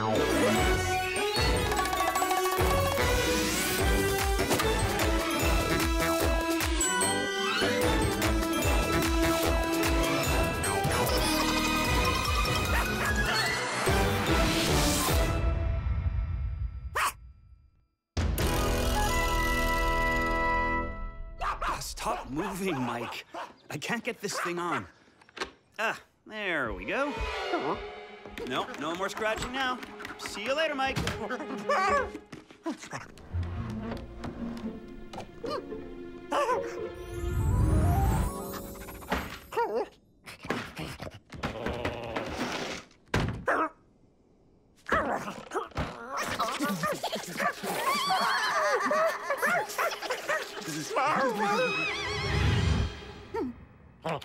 の I can't get this thing on. Ah, there we go. No, no more scratching now. See you later, Mike. Oh.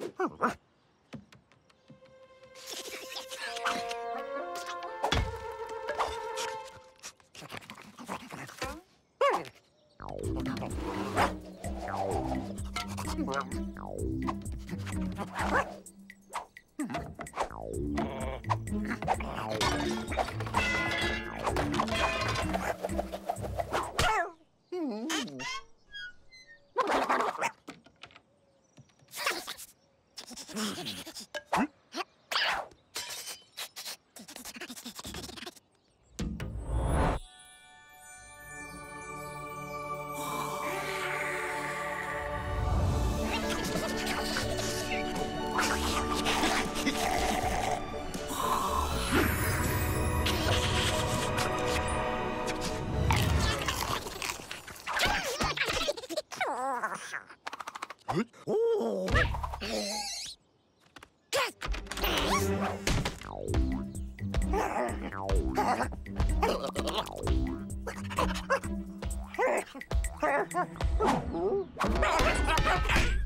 Huh? Ha ha ha!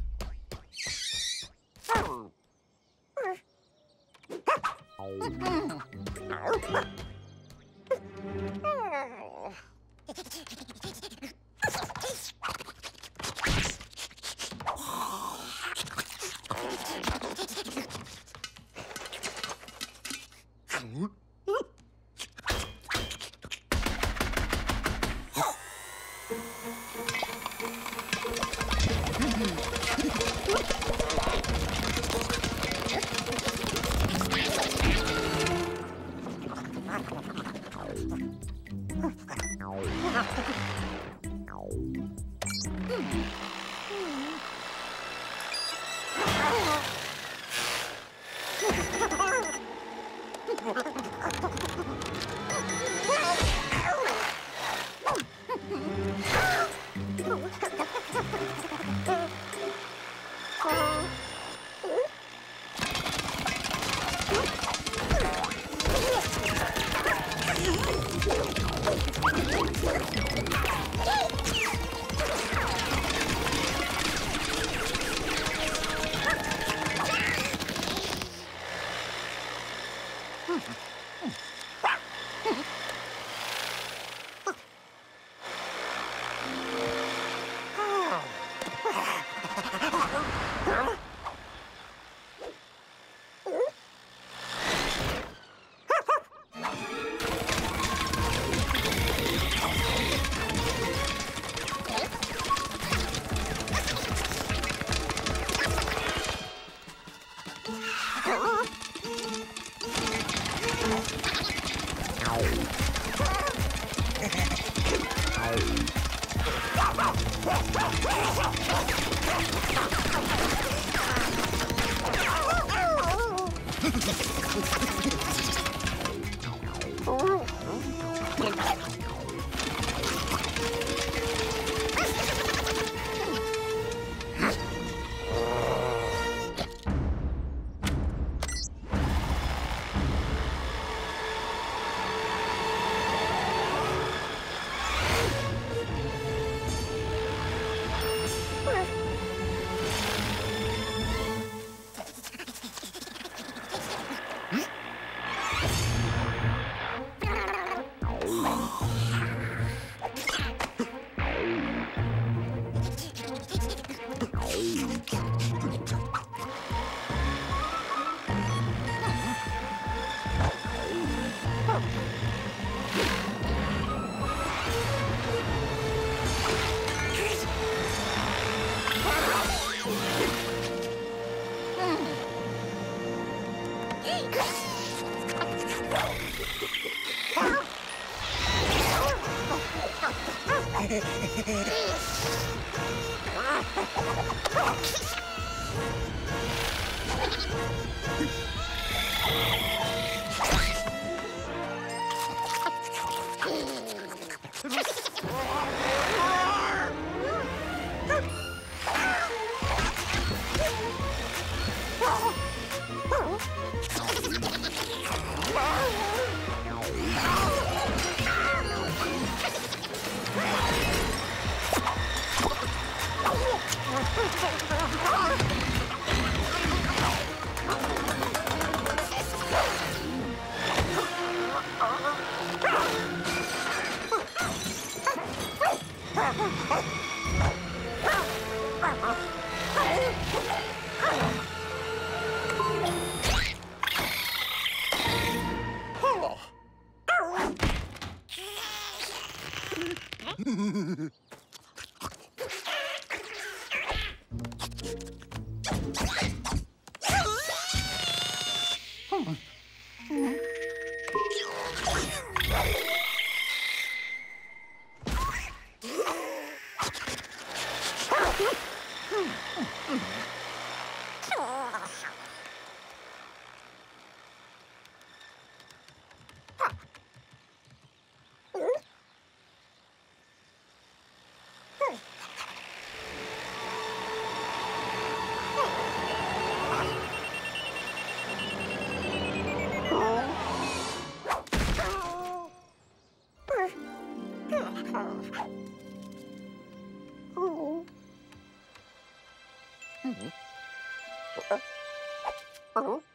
Just wanna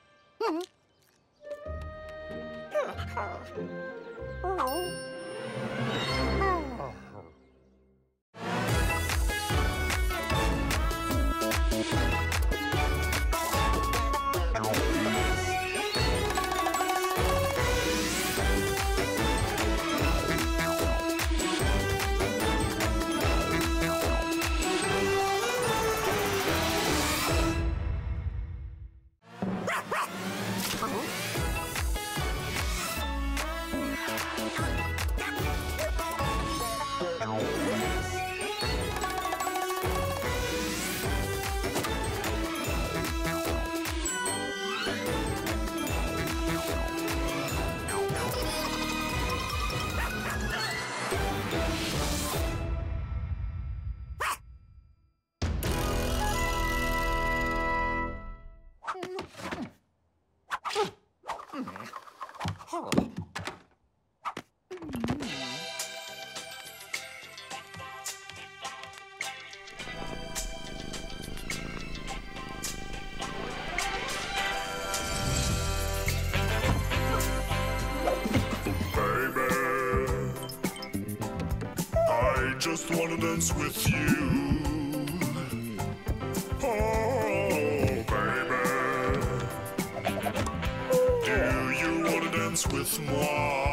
dance with you. Oh, baby. Do you wanna dance with moi?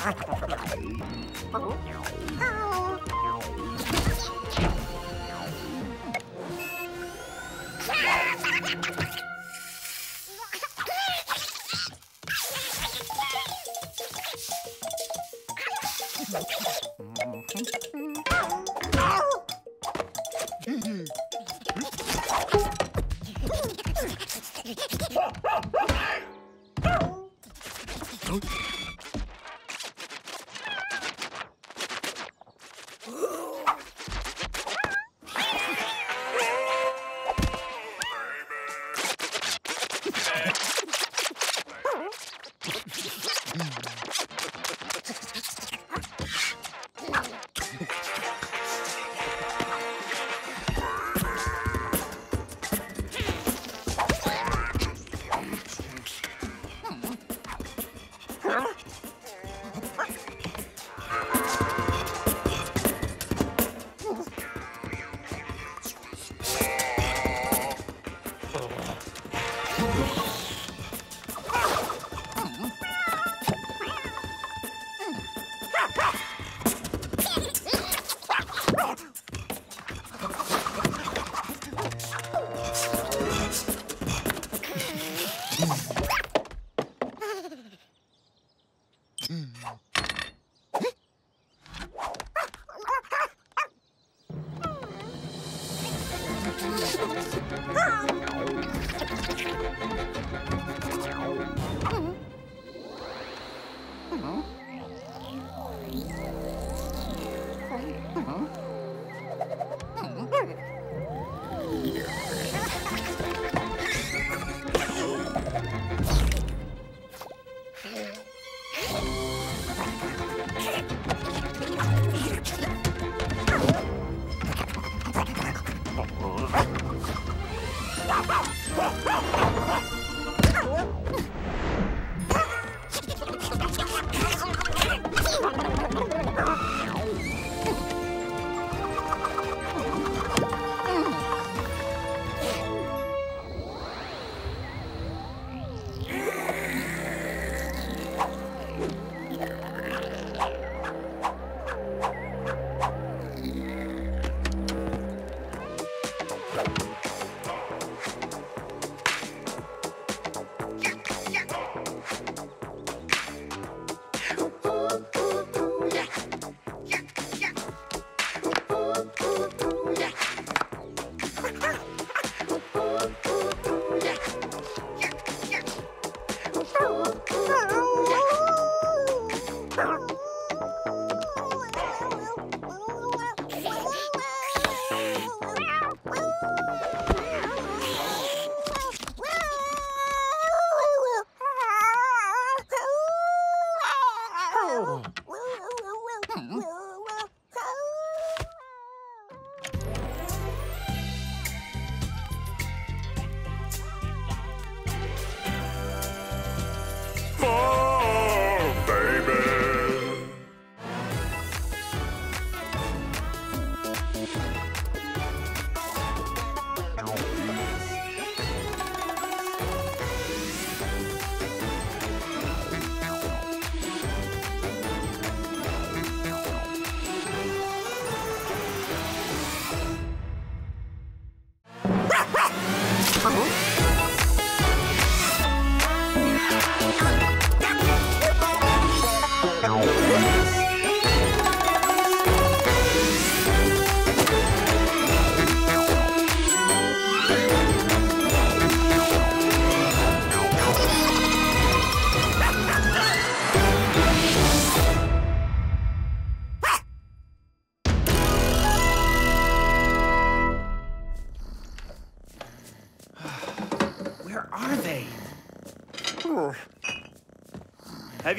Ha ha ha! Baby. favor. Não.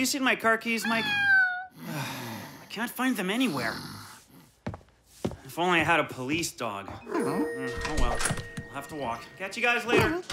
You seen my car keys, Mike? I can't find them anywhere. If only I had a police dog. Mm, Oh well, I'll have to walk. Catch you guys later.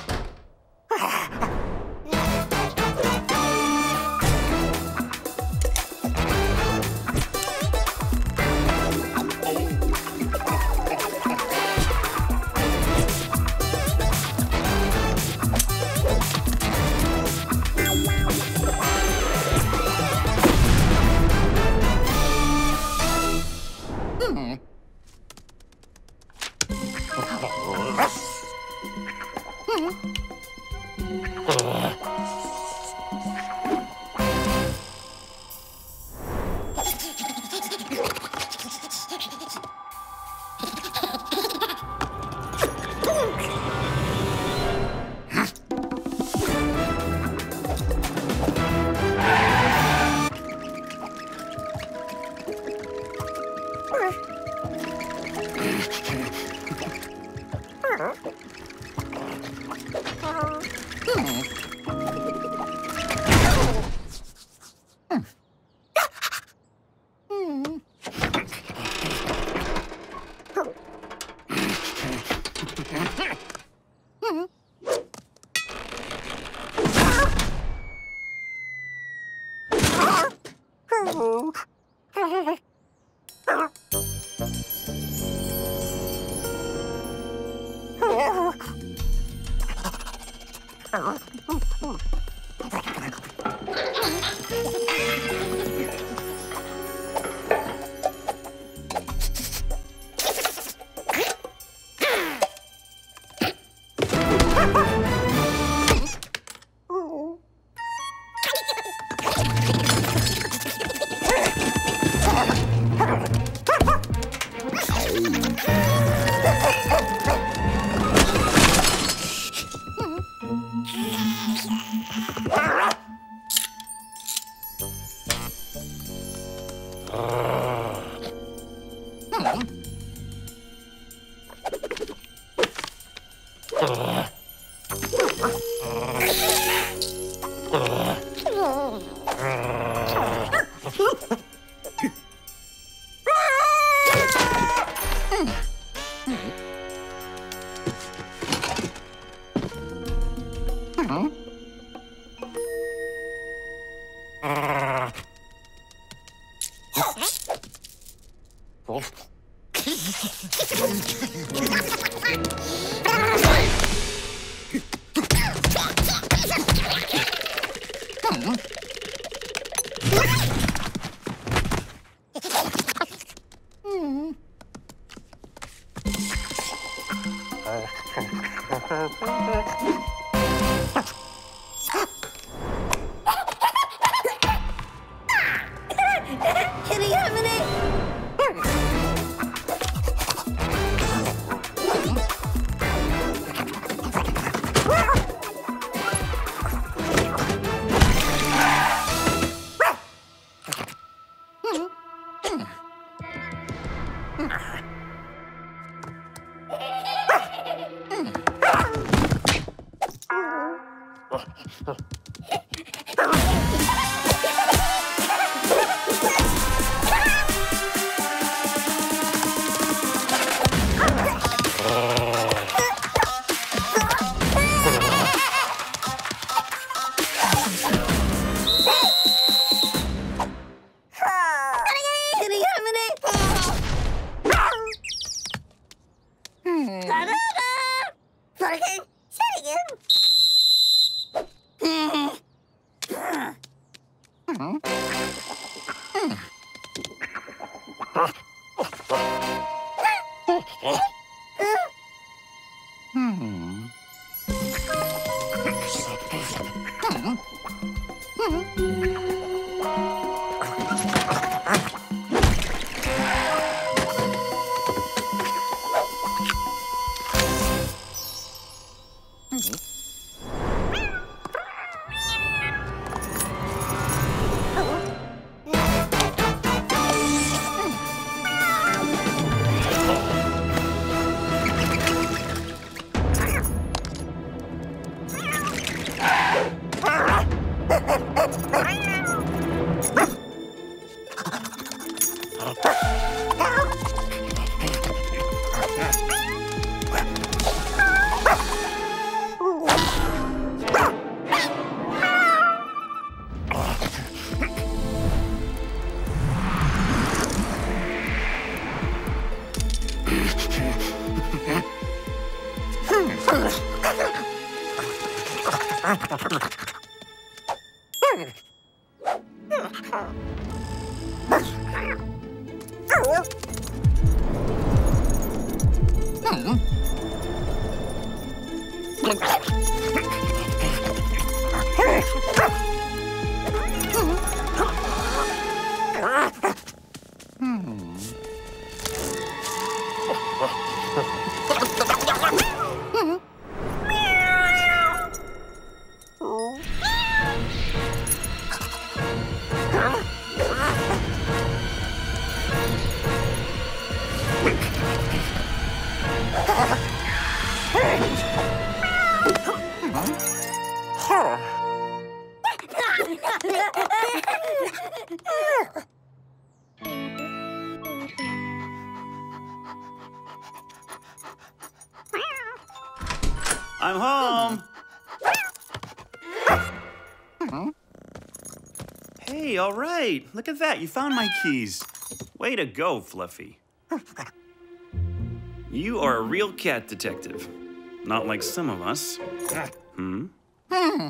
Can you have Huh? I'm home. Hey, all right. Look at that. You found my keys. Way to go, Fluffy. You are a real cat detective. Not like some of us. Hmm? Hmm.